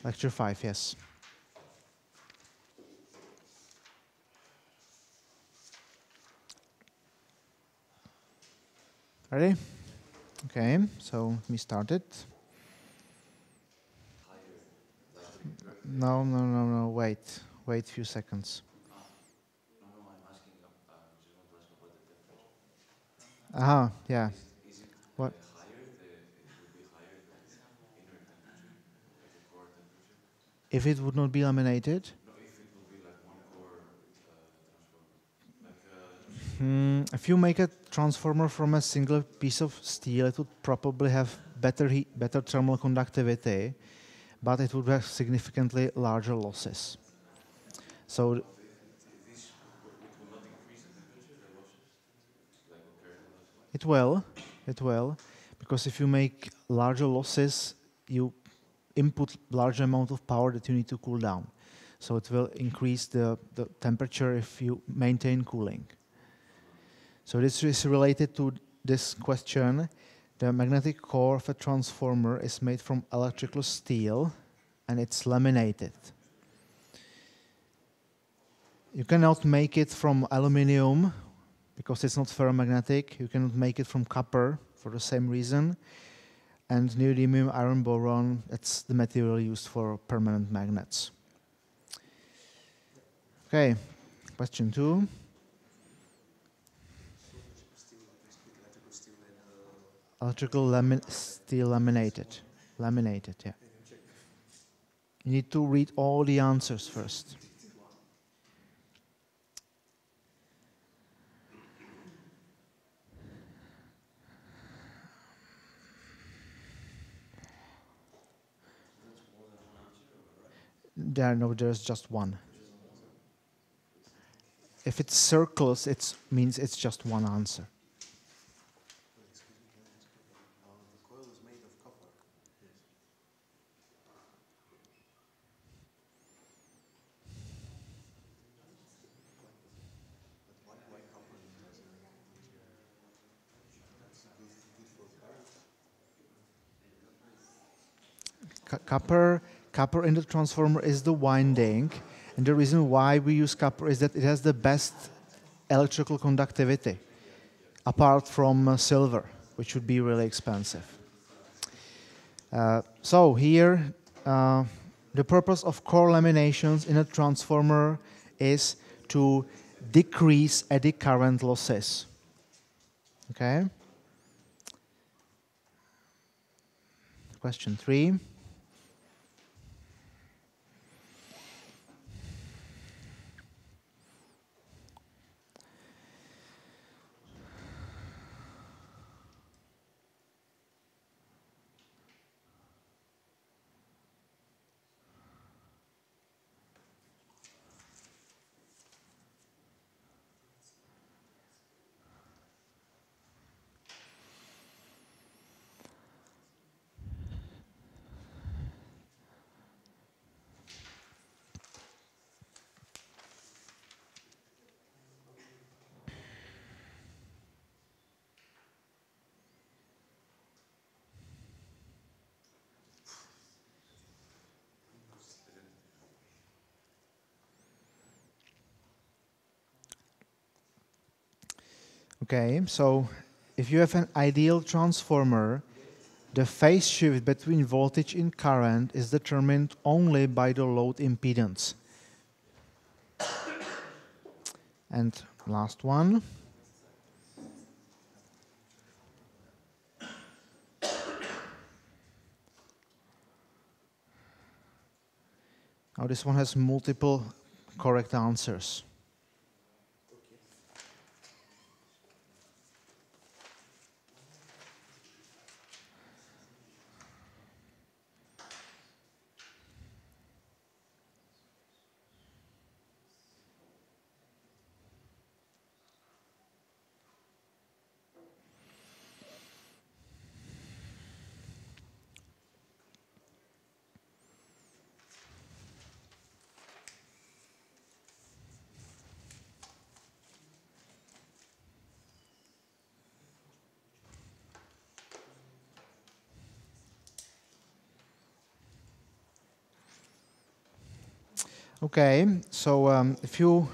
Speaker 1: Lecture 5, yes. Ready? Okay, so let me start it. No, no, no, no, wait. Wait a few seconds. Aha, yeah. What? If it would not be laminated? Hmm, if you make a transformer from a single piece of steel, it would probably have better heat, better thermal conductivity, but it would have significantly larger losses. So It will, it will, because if you make larger losses, you input larger amount of power that you need to cool down. So it will increase the, the temperature if you maintain cooling. So this is related to this question. The magnetic core of a transformer is made from electrical steel and it's laminated. You cannot make it from aluminium because it's not ferromagnetic. You cannot make it from copper for the same reason. And neodymium iron boron, that's the material used for permanent magnets. Okay, question two. Electrical lamin steel laminated. Laminated, yeah. You need to read all the answers first. There, no, there's just one. If it circles, it means it's just one answer. copper copper in the transformer is the winding and the reason why we use copper is that it has the best electrical conductivity apart from uh, silver which would be really expensive. Uh, so here uh, the purpose of core laminations in a transformer is to decrease eddy current losses. Okay? Question three Okay, so if you have an ideal transformer, the phase shift between voltage and current is determined only by the load impedance. and last one. Now this one has multiple correct answers. Okay, so um, if you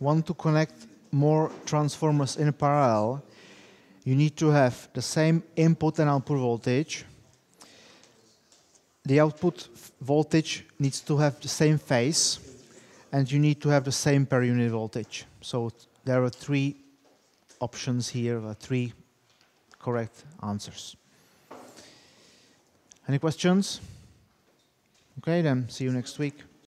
Speaker 1: want to connect more transformers in parallel, you need to have the same input and output voltage. The output voltage needs to have the same phase, and you need to have the same per unit voltage. So there are three options here, three correct answers. Any questions? Okay, then see you next week.